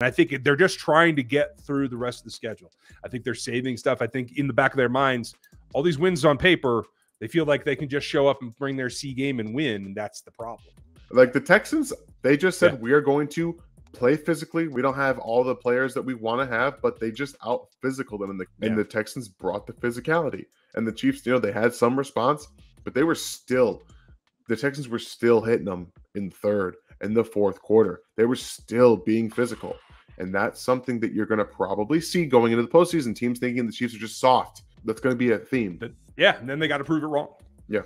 And I think they're just trying to get through the rest of the schedule. I think they're saving stuff. I think in the back of their minds, all these wins on paper, they feel like they can just show up and bring their C game and win. And that's the problem. Like the Texans, they just said yeah. we are going to play physically. We don't have all the players that we want to have, but they just out physical them. And the, yeah. and the Texans brought the physicality. And the Chiefs, you know, they had some response, but they were still, the Texans were still hitting them in third and the fourth quarter. They were still being physical. And that's something that you're going to probably see going into the postseason. Teams thinking the Chiefs are just soft. That's going to be a theme. But, yeah. And then they got to prove it wrong. Yeah.